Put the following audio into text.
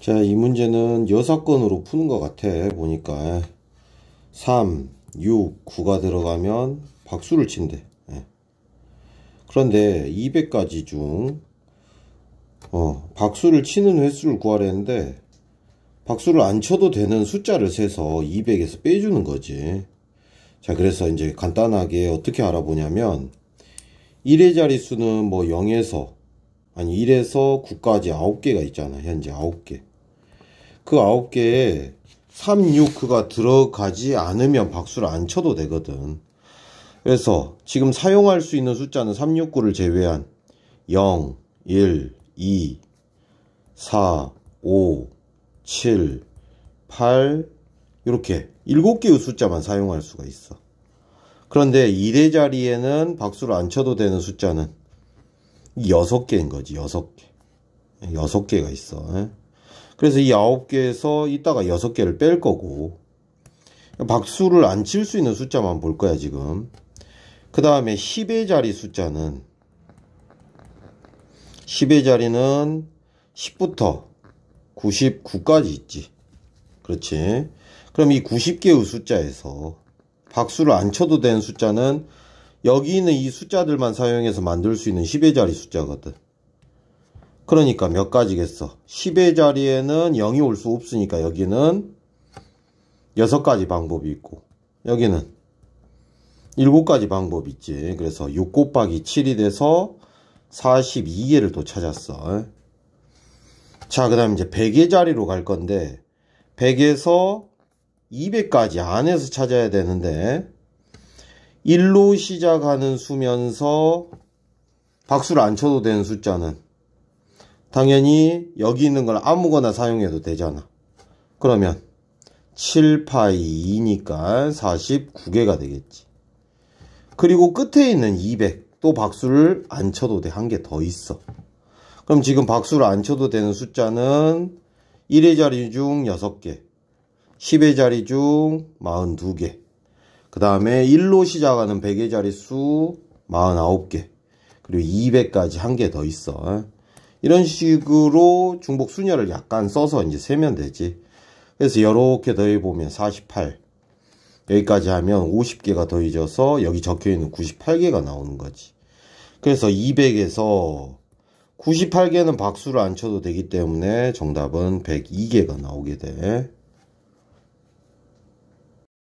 자, 이 문제는 여사건으로 푸는 것 같아. 보니까 3, 6, 9가 들어가면 박수를 친대. 예. 그런데 200가지 중 어, 박수를 치는 횟수를 구하려는데 박수를 안 쳐도 되는 숫자를 세서 200에서 빼주는 거지. 자, 그래서 이제 간단하게 어떻게 알아보냐면 1의 자릿수는 뭐 0에서 아니 1에서 9까지 9개가 있잖아. 현재 9개. 그 아홉 개에 3, 6가 들어가지 않으면 박수를 안 쳐도 되거든. 그래서 지금 사용할 수 있는 숫자는 3, 6, 9를 제외한 0, 1, 2, 4, 5, 7, 8 이렇게 7개의 숫자만 사용할 수가 있어. 그런데 1의 자리에는 박수를 안 쳐도 되는 숫자는 6개인 거지. 6개. 6개가 있어. 그래서 이 9개에서 이따가 6개를 뺄 거고 박수를 안 칠 수 있는 숫자만 볼 거야 지금. 그 다음에 10의 자리 숫자는 10의 자리는 10부터 99까지 있지. 그렇지? 그럼 이 90개의 숫자에서 박수를 안 쳐도 되는 숫자는 여기 있는 이 숫자들만 사용해서 만들 수 있는 10의 자리 숫자거든 그러니까 몇 가지겠어? 10의 자리에는 0이 올 수 없으니까 여기는 6가지 방법이 있고 여기는 7가지 방법이 있지. 그래서 6 곱하기 7이 돼서 42개를 또 찾았어. 자, 그 다음 이제 100의 자리로 갈 건데 100에서 200까지 안에서 찾아야 되는데 1로 시작하는 수면서 박수를 안 쳐도 되는 숫자는 당연히 여기 있는 걸 아무거나 사용해도 되잖아. 그러면 7파이 2니까 49개가 되겠지. 그리고 끝에 있는 200, 또 박수를 안 쳐도 돼. 한 개 더 있어. 그럼 지금 박수를 안 쳐도 되는 숫자는 1의 자리 중 6개, 10의 자리 중 42개, 그 다음에 1로 시작하는 100의 자리 수 49개, 그리고 200까지 한 개 더 있어. 이런 식으로 중복 순열을 약간 써서 이제 세면 되지. 그래서 이렇게 더해보면 48. 여기까지 하면 50개가 더해져서 여기 적혀있는 98개가 나오는 거지. 그래서 200에서 98개는 박수를 안 쳐도 되기 때문에 정답은 102개가 나오게 돼.